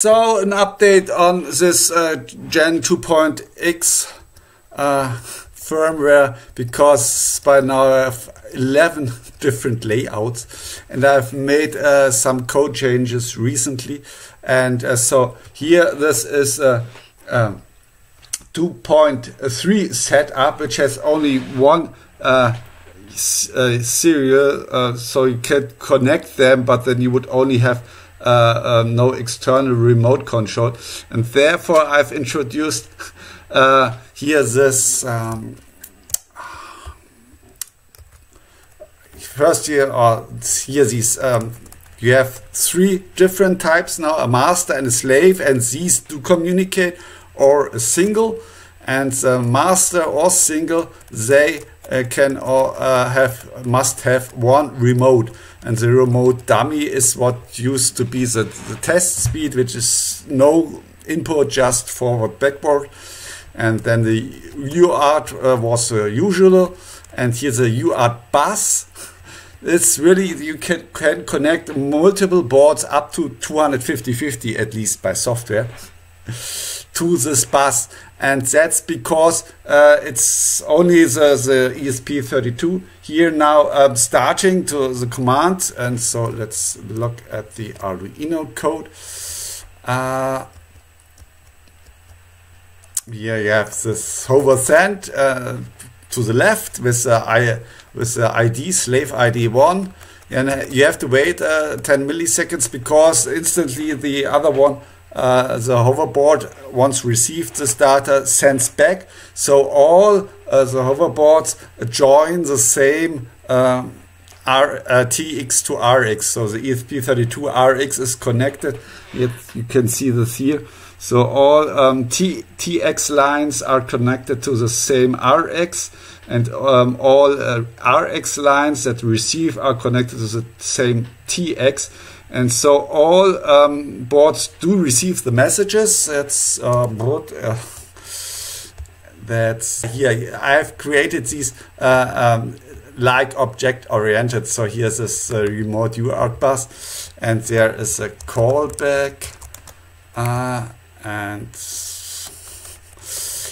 So an update on this uh, Gen 2.x uh, firmware because by now I have 11 different layouts and I've made uh, some code changes recently. And uh, so here this is a, a 2.3 setup which has only one uh, uh, serial so you can connect them but then you would only have uh, um, no external remote control. And therefore, I've introduced uh, here this. Um, first here, or here these. Um, you have three different types now: a master and a slave, and these do communicate, or a single. And the master or single, they uh, can uh, have must have one remote. And the remote dummy is what used to be the, the test speed which is no input just forward backward. And then the UART uh, was uh, usual. And here's the UART bus. It's really you can, can connect multiple boards up to 250 50 at least by software to this bus and that's because uh, it's only the, the ESP32 here now um, starting to the command. And so let's look at the Arduino code. Uh, here you have this hover send uh, to the left with the, I, with the ID slave ID 1 and you have to wait uh, 10 milliseconds because instantly the other one uh, the hoverboard once received this data sends back. So all uh, the hoverboards join the same um, R, uh, TX to RX so the ESP32RX is connected. You can see this here. So all um, T, TX lines are connected to the same RX and um, all uh, RX lines that receive are connected to the same TX and so all um, boards do receive the messages. That's uh. Uh, that's here. I have created these uh, um, like object oriented. So here's this uh, remote UART bus, and there is a callback, uh, and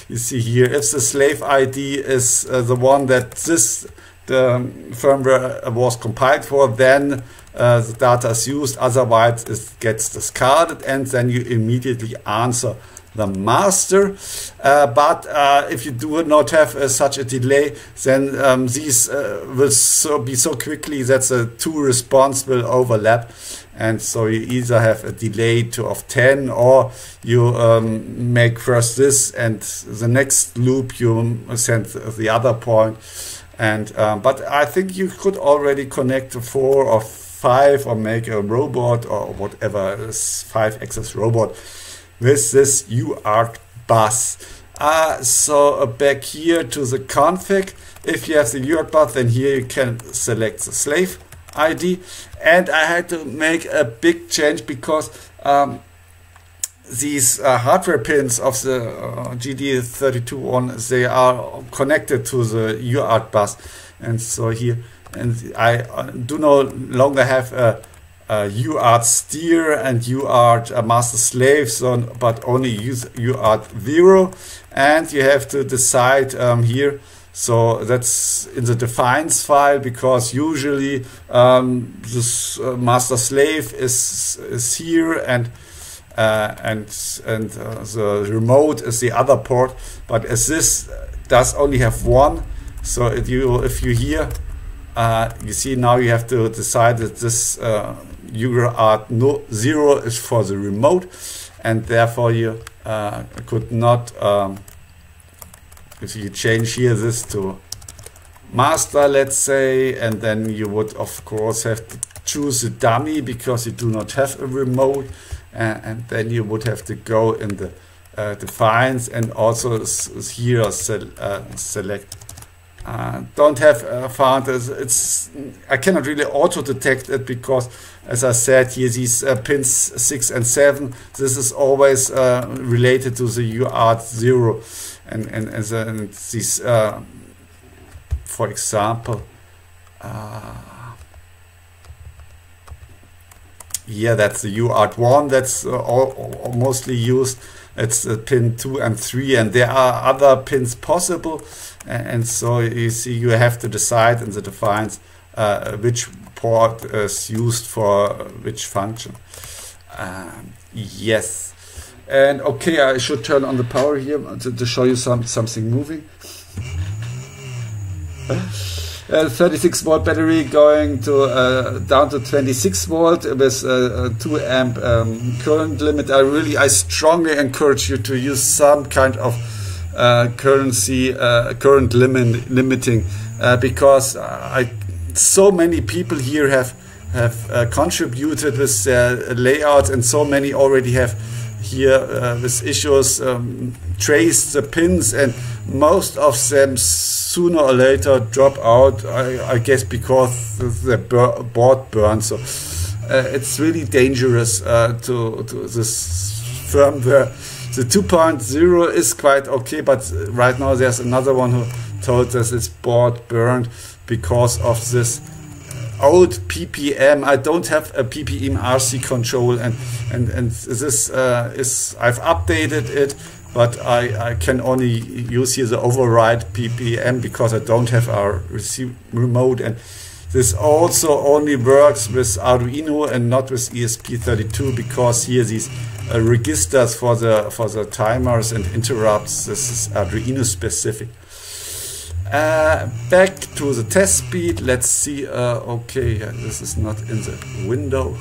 you see here if the slave ID is uh, the one that this the firmware was compiled for, then uh, the data is used, otherwise it gets discarded and then you immediately answer the master. Uh, but uh, if you do not have uh, such a delay, then um, these uh, will so be so quickly that the two response will overlap. And so you either have a delay to of 10 or you um, make first this and the next loop you send the other point. And um, but I think you could already connect four or five or make a robot or whatever five axis robot with this UART bus. Uh, so uh, back here to the config, if you have the UART bus, then here you can select the slave ID. And I had to make a big change because um, these uh, hardware pins of the uh, GD32 one, they are connected to the UART bus. And so here and I uh, do no longer have a, a UART steer and you UART master slave, so, but only use UART zero. And you have to decide um, here. So that's in the defines file because usually um, this uh, master slave is is here and uh, and and uh, the remote is the other port. But as this does only have one, so if you if you here uh, you see now you have to decide that this uh, no, 0 is for the remote and therefore you uh, could not, um, if you change here this to master let's say and then you would of course have to choose a dummy because you do not have a remote and, and then you would have to go in the uh, defines and also here uh, select uh, don't have uh, found it's, it's, I cannot really auto detect it because as I said here these uh, pins 6 and 7 this is always uh, related to the UART 0 and, and, the, and these uh, for example uh, yeah, that's the UART1 that's uh, all, all mostly used. It's uh, pin 2 and 3, and there are other pins possible. And so you see, you have to decide in the defines uh, which port is used for which function. Um, yes. And okay, I should turn on the power here to, to show you some something moving. Uh, 36 volt battery going to uh, down to 26 volt with uh, 2 amp um, current limit. I really, I strongly encourage you to use some kind of uh, currency uh, current limit limiting uh, because I so many people here have have contributed with their layouts and so many already have here uh, with issues um, trace the pins and most of them sooner or later drop out I, I guess because the board burns so uh, it's really dangerous uh, to, to this firmware the 2.0 is quite okay but right now there's another one who told us it's board burned because of this old PPM. I don't have a PPM RC control, and and and this uh, is I've updated it, but I I can only use here the override PPM because I don't have our receive remote and. This also only works with Arduino and not with ESP32 because here these uh, registers for the for the timers and interrupts. This is Arduino specific. Uh, back to the test speed. Let's see. Uh, okay, this is not in the window.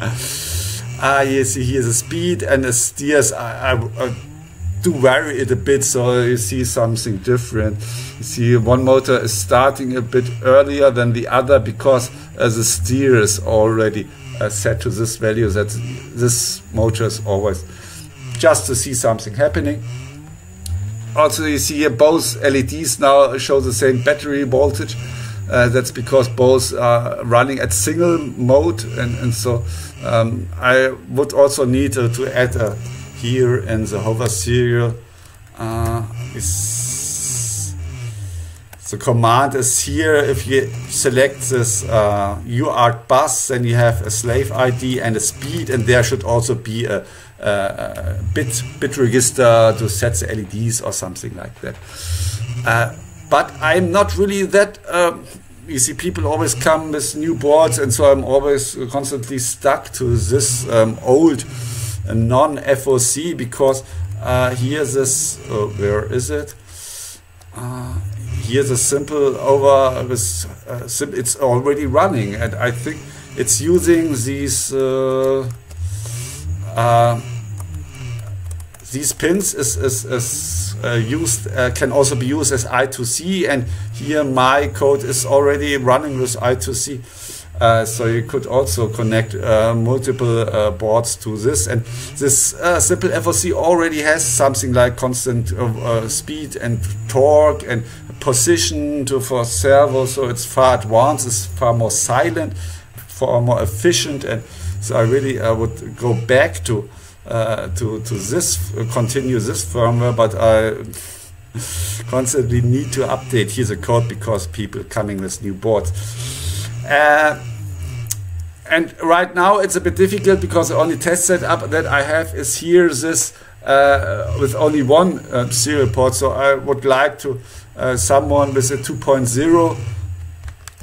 ah, see here the speed and the steers. I, I, I, do vary it a bit so you see something different. You see one motor is starting a bit earlier than the other because uh, the steer is already uh, set to this value that this motor is always just to see something happening also you see here both LEDs now show the same battery voltage. Uh, that's because both are running at single mode and, and so um, I would also need uh, to add uh, here in the hover serial uh, is the command is here if you select this uh, UART bus then you have a slave ID and a speed and there should also be a uh, bit bit register to set the LEDs or something like that. But I'm not really that. Um, you see, people always come with new boards, and so I'm always constantly stuck to this um, old uh, non-FOC because uh, here this uh, where is it? Uh, here's a simple over with uh, sim it's already running, and I think it's using these. Uh, uh, these pins is, is, is used uh, can also be used as I2C and here my code is already running with I2C uh, so you could also connect uh, multiple uh, boards to this. And this uh, simple FOC already has something like constant speed and torque and position to for servo. So it's far advanced it's far more silent far more efficient. And so I really would go back to uh, to to this uh, continue this firmware, but I constantly need to update here the code because people coming with new boards. Uh, and right now it's a bit difficult because the only test setup that I have is here this uh, with only one uh, serial port. So I would like to uh, someone with a 2.0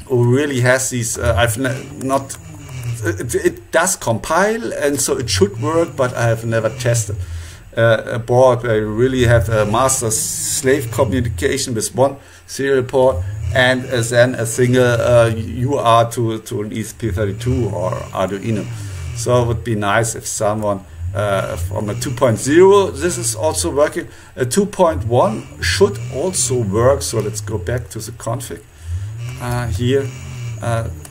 who really has these. I've not it, it, does compile and so it should work, but I have never tested uh, a board you really have a master slave communication with one serial port and uh, then a single uh, UART to, to an ESP32 or Arduino. So it would be nice if someone uh, from a 2.0, this is also working. A 2.1 should also work. So let's go back to the config uh, here.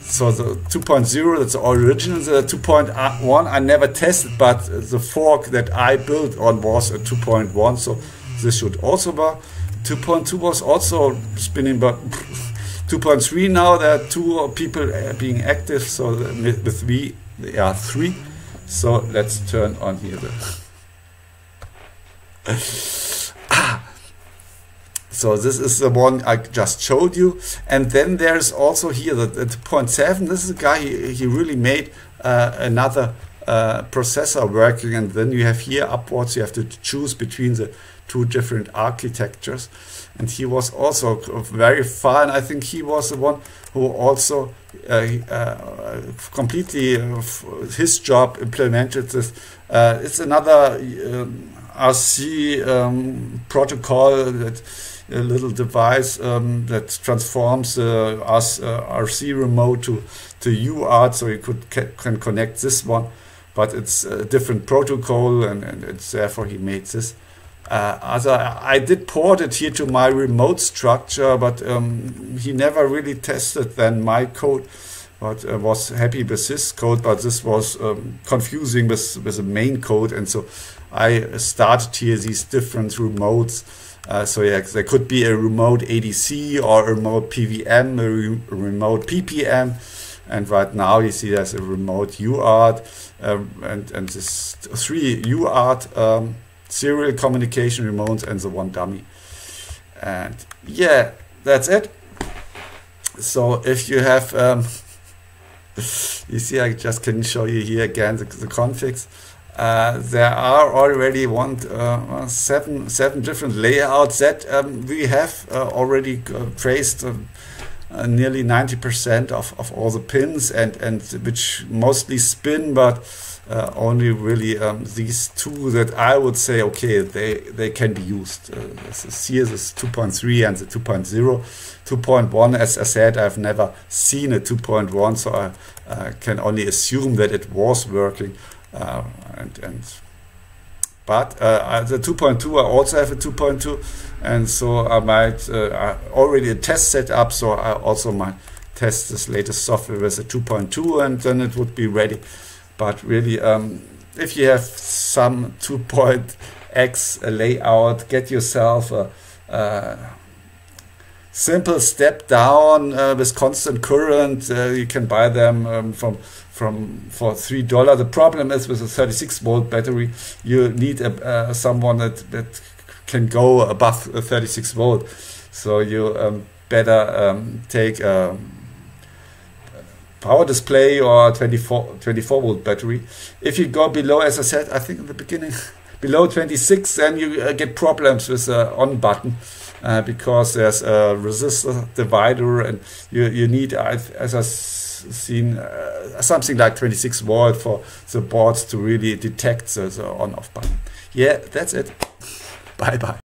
So the 2.0 that's the original the 2.1 i never tested but the fork that i built on was a 2.1 so this should also work. 2.2 was also spinning but 2.3 now there are two people uh, being active so with me there are three. So let's turn on here So this is the one I just showed you. And then there's also here the, the 2.7. This is a guy, he, he really made uh, another uh, processor working. And then you have here upwards, you have to choose between the two different architectures. And he was also very fun. I think he was the one who also uh, uh, completely uh, his job implemented this. Uh, it's another um, RC um, protocol that a little device um, that transforms the uh, RC remote to to UART, so you could ca can connect this one, but it's a different protocol, and, and it's therefore he made this. Uh, I, did port it here to my remote structure, but um, he never really tested then my code, but uh, was happy with this code, but this was um, confusing with, with the main code, and so I started here these different remotes uh, so yeah, there could be a remote ADC or a remote PVM, a, re remote PPM, and right now you see there's a remote UART um, and and this three UART um, serial communication remotes and the one dummy. And yeah, that's it. So if you have, um, you see, I just can show you here again the, the configs. Uh, there are already one uh, seven seven different layouts that um, we have uh, already uh, traced uh, uh, nearly 90% of, of all the pins and and which mostly spin but only really um, these two that I would say okay they they can be used. This is here this 2.3 and the 2.0 2.1 as I said I've never seen a 2.1 so I can only assume that it was working uh, and, and but uh, the 2.2 I also have a 2.2 and so I might uh, already a test set up so I also might test this latest software with a 2.2 and then it would be ready. But really um, if you have some 2.x layout get yourself a, a simple step down uh, with constant current uh, you can buy them um, from from for three dollar. The problem is with a 36 volt battery, you need a, uh, someone that that can go above 36 volt. So you um, better um, take a power display or 24 24 volt battery. If you go below, as I said, I think in the beginning, below 26, then you uh, get problems with the on button. Uh, because there's a resistor divider and you, you need, as I seen uh, something like 26 volt for the boards to really detect the, the on-off button. Yeah, that's it. bye bye.